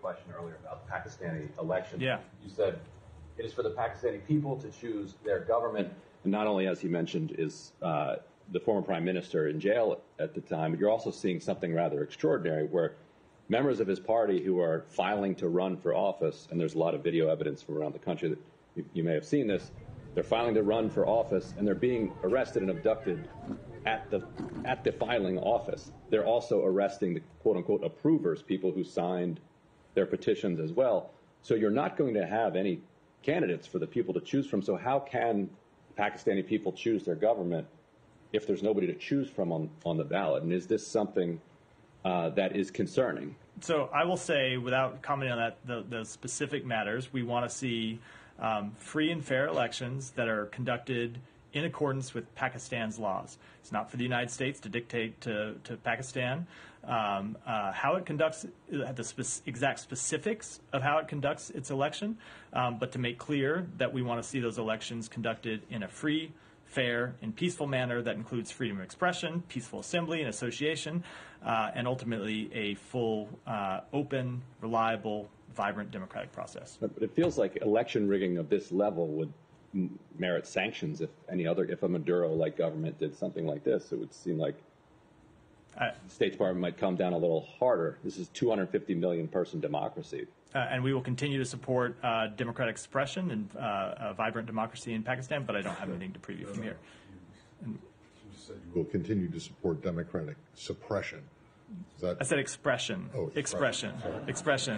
question earlier about the Pakistani election. Yeah. You said it is for the Pakistani people to choose their government. And not only, as he mentioned, is uh, the former prime minister in jail at the time, but you're also seeing something rather extraordinary where members of his party who are filing to run for office, and there's a lot of video evidence from around the country that you, you may have seen this, they're filing to run for office and they're being arrested and abducted at the at the filing office. They're also arresting the quote unquote approvers, people who signed their petitions as well. So you're not going to have any candidates for the people to choose from. So how can Pakistani people choose their government if there's nobody to choose from on, on the ballot? And is this something uh, that is concerning? So I will say, without commenting on that, the, the specific matters, we want to see um, free and fair elections that are conducted in accordance with Pakistan's laws. It's not for the United States to dictate to, to Pakistan um, uh, how it conducts uh, the spe- exact specifics of how it conducts its election, um, but to make clear that we want to see those elections conducted in a free, fair, and peaceful manner that includes freedom of expression, peaceful assembly and association, uh, and ultimately a full, uh, open, reliable, vibrant democratic process. But it feels like election rigging of this level would merit sanctions if any other if a Maduro-like government did something like this. It would seem like uh, the State Department might come down a little harder. This is 250 million person democracy. Uh, and we will continue to support uh, democratic expression and uh, vibrant democracy in Pakistan, but I don't have anything to preview from here. And, you will continue to support democratic suppression. I said expression. Oh, expression. Expression. expression.